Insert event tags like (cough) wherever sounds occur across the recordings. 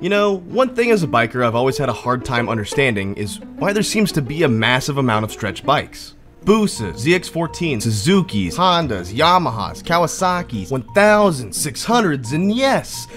You know, one thing as a biker I've always had a hard time understanding is why there seems to be a massive amount of stretch bikes. Busas, ZX14, Suzuki's, Hondas, Yamahas, Kawasaki's, 1000s, 600s, and yes,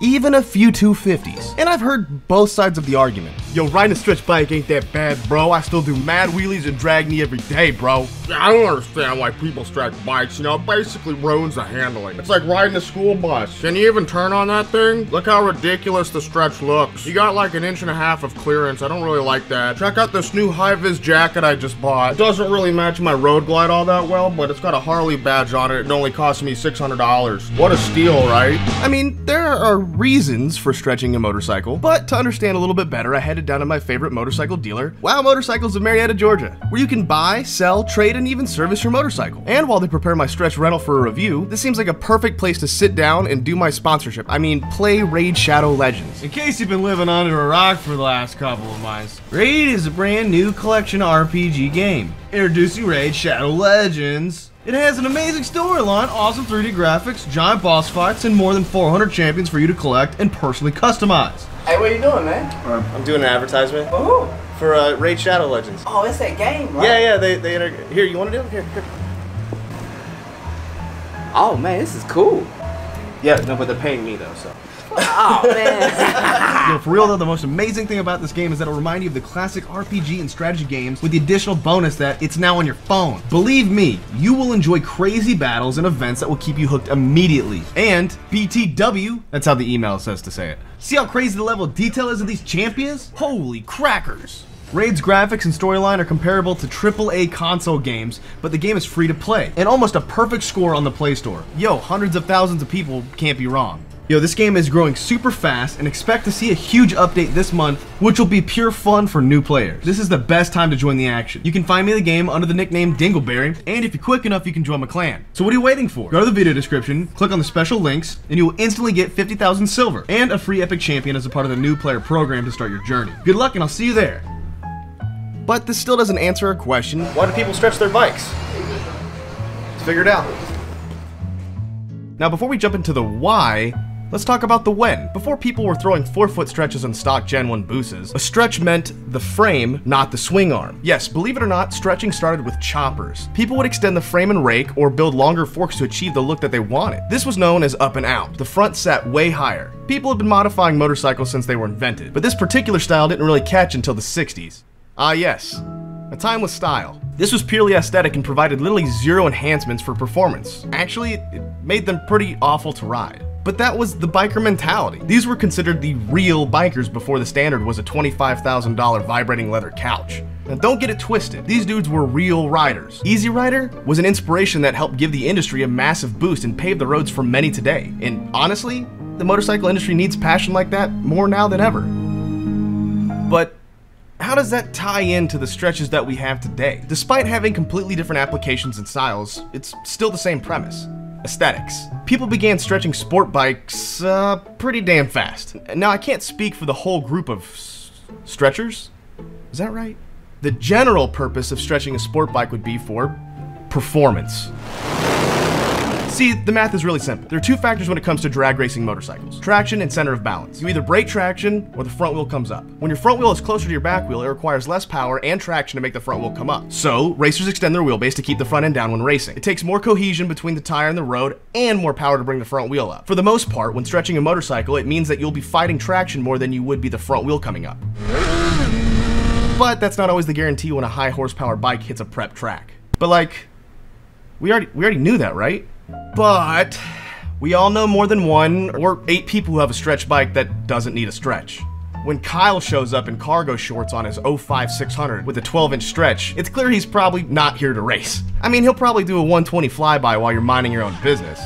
even a few 250s. And I've heard both sides of the argument. Yo, riding a stretch bike ain't that bad, bro. I still do mad wheelies and drag me every day, bro. I don't understand why people stretch bikes, you know, it basically ruins the handling. It's like riding a school bus. Can you even turn on that thing? Look how ridiculous the stretch looks. You got like an inch and a half of clearance, I don't really like that. Check out this new high-vis jacket I just bought. It doesn't really match my road glide all that well, but it's got a Harley badge on it. It only cost me $600. What a steal, right? I mean, there are reasons for stretching a motorcycle, but to understand a little bit better, I headed down to my favorite motorcycle dealer, Wow Motorcycles of Marietta, Georgia, where you can buy, sell, trade, and even service your motorcycle. And while they prepare my stretch rental for a review, this seems like a perfect place to sit down and do my sponsorship. I mean, play Raid Shadow Legends. In case you've been living under a rock for the last couple of months, Raid is a brand new collection RPG game. Introducing Raid Shadow Legends. It has an amazing storyline, awesome 3D graphics, giant boss fights, and more than 400 champions for you to collect and personally customize. Hey, what are you doing, man? I'm doing an advertisement Oh, for uh, Raid Shadow Legends. oh, it's that game, right? Yeah, yeah, they, they enter- Here, you want to do it? Here, here. Oh man, this is cool. Yeah, no, but they're paying me though, so. Oh man. (laughs) Know, for real though, the most amazing thing about this game is that it'll remind you of the classic RPG and strategy games with the additional bonus that it's now on your phone. Believe me, you will enjoy crazy battles and events that will keep you hooked immediately. And BTW, that's how the email says to say it. See how crazy the level of detail is of these champions? Holy crackers! Raid's graphics and storyline are comparable to AAA console games, but the game is free to play, and almost a perfect score on the Play Store. Yo, hundreds of thousands of people can't be wrong. Yo, this game is growing super fast and expect to see a huge update this month, which will be pure fun for new players. This is the best time to join the action. You can find me the game under the nickname Dingleberry, and if you're quick enough, you can join my clan. So what are you waiting for? Go to the video description, click on the special links, and you will instantly get 50,000 silver and a free epic champion as a part of the new player program to start your journey. Good luck and I'll see you there. But this still doesn't answer a question. Why do people stretch their bikes? Let's figure it out. Now, before we jump into the why, let's talk about the when. Before people were throwing 4-foot stretches on stock Gen 1 Busas, a stretch meant the frame, not the swing arm. Yes, believe it or not, stretching started with choppers. People would extend the frame and rake or build longer forks to achieve the look that they wanted. This was known as up and out. The front sat way higher. People have been modifying motorcycles since they were invented, but this particular style didn't really catch until the 60s. Ah, yes. A timeless style. This was purely aesthetic and provided literally zero enhancements for performance. Actually, it made them pretty awful to ride. But that was the biker mentality. These were considered the real bikers before the standard was a $25,000 vibrating leather couch. Now don't get it twisted, these dudes were real riders. Easy Rider was an inspiration that helped give the industry a massive boost and pave the roads for many today. And honestly, the motorcycle industry needs passion like that more now than ever. But how does that tie into the stretches that we have today? Despite having completely different applications and styles, it's still the same premise. Aesthetics. People began stretching sport bikes uh, pretty damn fast. Now, I can't speak for the whole group of stretchers. Is that right? The general purpose of stretching a sport bike would be for performance. See, the math is really simple. There are two factors when it comes to drag racing motorcycles traction and center of balance. You either break traction or the front wheel comes up. When your front wheel is closer to your back wheel, it requires less power and traction to make the front wheel come up. So, racers extend their wheelbase to keep the front end down when racing. It takes more cohesion between the tire and the road and more power to bring the front wheel up. For the most part, when stretching a motorcycle, it means that you'll be fighting traction more than you would be the front wheel coming up. But that's not always the guarantee when a high horsepower bike hits a prep track. But like, we already we already knew that, right? But we all know more than one or eight people who have a stretch bike that doesn't need a stretch. When Kyle shows up in cargo shorts on his 05 600 with a 12 inch stretch, it's clear he's probably not here to race. I mean, he'll probably do a 120 flyby while you're minding your own business.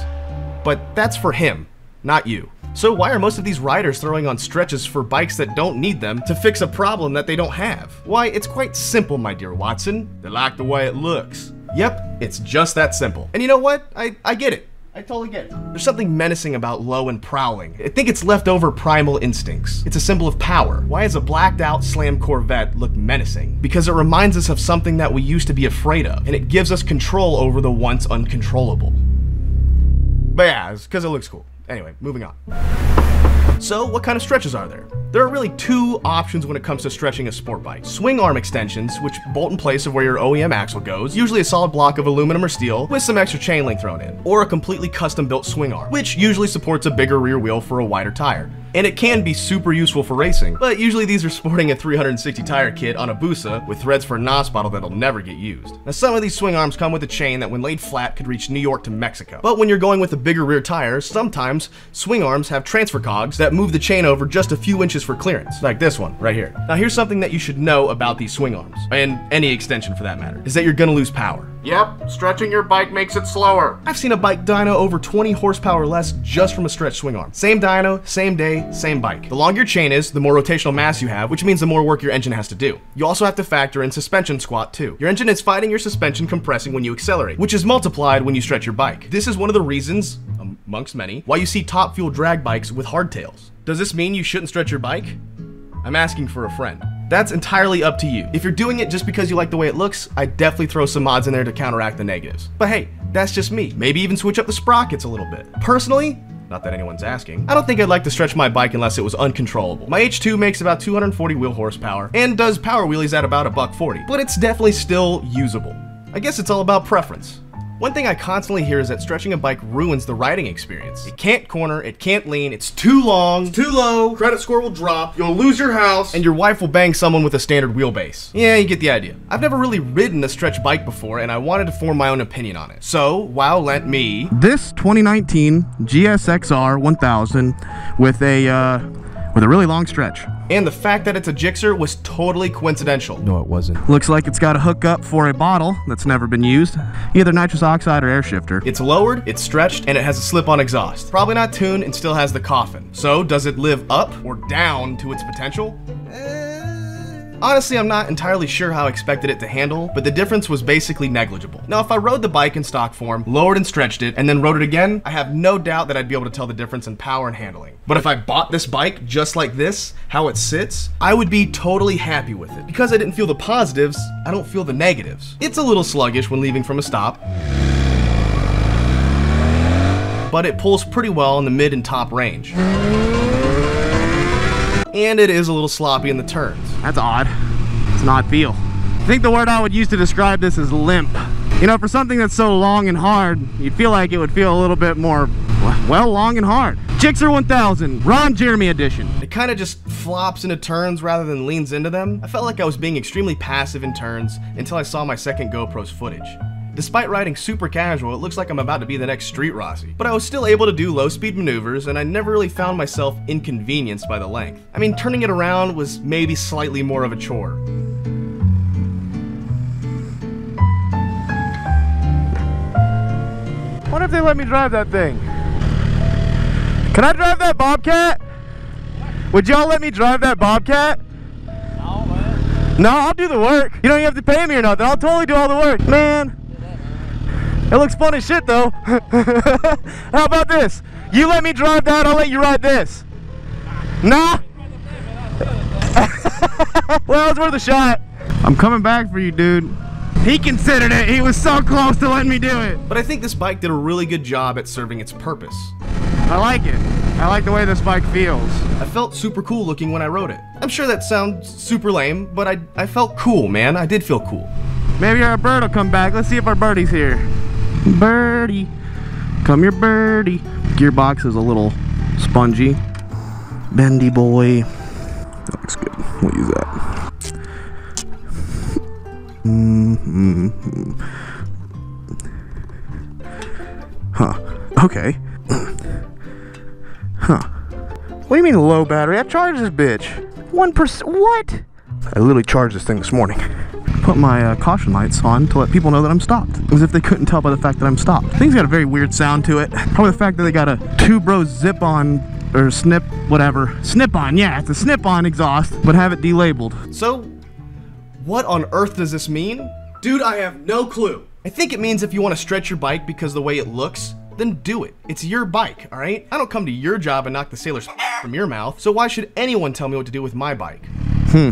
But that's for him, not you. So why are most of these riders throwing on stretches for bikes that don't need them to fix a problem that they don't have? Why, it's quite simple, my dear Watson. They like the way it looks. Yep, it's just that simple. And you know what? I, I get it. I totally get it. There's something menacing about low and prowling. I think it's leftover primal instincts. It's a symbol of power. Why does a blacked out slam Corvette look menacing? Because it reminds us of something that we used to be afraid of, and it gives us control over the once uncontrollable. But yeah, it's because it looks cool. Anyway, moving on. So, what kind of stretches are there? There are really two options when it comes to stretching a sport bike. Swing arm extensions, which bolt in place of where your OEM axle goes, usually a solid block of aluminum or steel with some extra chain link thrown in. Or a completely custom built swing arm, which usually supports a bigger rear wheel for a wider tire and it can be super useful for racing, but usually these are sporting a 360 tire kit on a Busa with threads for a NOS bottle that'll never get used. Now some of these swing arms come with a chain that when laid flat could reach New York to Mexico, but when you're going with a bigger rear tire, sometimes swing arms have transfer cogs that move the chain over just a few inches for clearance, like this one right here. Now here's something that you should know about these swing arms, and any extension for that matter, is that you're gonna lose power. Yep, stretching your bike makes it slower. I've seen a bike dyno over 20 horsepower less just from a stretch swing arm. Same dyno, same day, same bike. The longer your chain is, the more rotational mass you have, which means the more work your engine has to do. You also have to factor in suspension squat too. Your engine is fighting your suspension compressing when you accelerate, which is multiplied when you stretch your bike. This is one of the reasons, amongst many, why you see top fuel drag bikes with hardtails. Does this mean you shouldn't stretch your bike? I'm asking for a friend. That's entirely up to you. If you're doing it just because you like the way it looks, I definitely throw some mods in there to counteract the negatives. But hey, that's just me. Maybe even switch up the sprockets a little bit. Personally, not that anyone's asking. I don't think I'd like to stretch my bike unless it was uncontrollable. My H2 makes about 240 wheel horsepower and does power wheelies at about a buck 40, but it's definitely still usable. I guess it's all about preference. One thing I constantly hear is that stretching a bike ruins the riding experience. It can't corner, it can't lean, it's too long, it's too low, credit score will drop, you'll lose your house, and your wife will bang someone with a standard wheelbase. Yeah, you get the idea. I've never really ridden a stretch bike before, and I wanted to form my own opinion on it. So, WoW lent me this 2019 GSXR 1000 with a uh, with a really long stretch. And the fact that it's a Gixxer was totally coincidental. No, it wasn't. Looks like it's got a hookup for a bottle that's never been used, either nitrous oxide or air shifter. It's lowered, it's stretched, and it has a slip-on exhaust. Probably not tuned and still has the coffin. So, does it live up or down to its potential? Eh. Honestly, I'm not entirely sure how I expected it to handle, but the difference was basically negligible. Now, if I rode the bike in stock form, lowered and stretched it, and then rode it again, I have no doubt that I'd be able to tell the difference in power and handling. But if I bought this bike just like this, how it sits, I would be totally happy with it. Because I didn't feel the positives, I don't feel the negatives. It's a little sluggish when leaving from a stop but it pulls pretty well in the mid and top range and it is a little sloppy in the turns. That's odd. It's not feel. I think the word I would use to describe this is limp. You know, for something that's so long and hard, you'd feel like it would feel a little bit more, well, long and hard. Gixxer 1000, Ron Jeremy edition. It kind of just flops into turns rather than leans into them. I felt like I was being extremely passive in turns until I saw my second GoPro's footage. Despite riding super casual, it looks like I'm about to be the next Street Rossi. But I was still able to do low speed maneuvers and I never really found myself inconvenienced by the length. I mean, turning it around was maybe slightly more of a chore. What if they let me drive that thing? Can I drive that Bobcat? Would y'all let me drive that Bobcat? No, man. Uh, no, I'll do the work. You don't even have to pay me or nothing. I'll totally do all the work. Man, it looks fun as shit though. (laughs) How about this? You let me drive that, I'll let you ride this. Nah? (laughs) well, it's worth a shot. I'm coming back for you, dude. He considered it. He was so close to letting me do it. But I think this bike did a really good job at serving its purpose. I like it. I like the way this bike feels. I felt super cool looking when I rode it. I'm sure that sounds super lame, but I, I felt cool, man. I did feel cool. Maybe our bird will come back. Let's see if our birdie's here. Birdie, come here, birdie. Gearbox is a little spongy. Bendy boy. That looks good. We'll use that. Mm -hmm. Huh. Okay. (clears throat) huh. What do you mean low battery? I charged this bitch. 1%. What? I literally charged this thing this morning put my uh, caution lights on to let people know that I'm stopped. As if they couldn't tell by the fact that I'm stopped. Things got a very weird sound to it. (laughs) Probably the fact that they got a two bro zip on or snip whatever. Snip on, yeah, it's a snip on exhaust, but have it delabeled. So, what on earth does this mean? Dude, I have no clue. I think it means if you want to stretch your bike because the way it looks, then do it. It's your bike, alright? I don't come to your job and knock the sailors (laughs) from your mouth, so why should anyone tell me what to do with my bike? Hmm.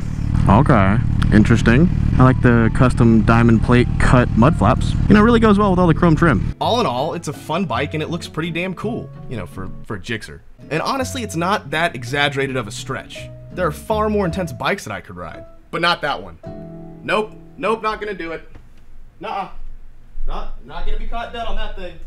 Okay. Interesting. I like the custom diamond plate cut mud flaps. You know, it really goes well with all the chrome trim. All in all, it's a fun bike and it looks pretty damn cool, you know, for, for a Gixxer. And honestly, it's not that exaggerated of a stretch. There are far more intense bikes that I could ride. But not that one. Nope. Nope, not gonna do it. Nuh-uh. Not, not gonna be caught dead on that thing.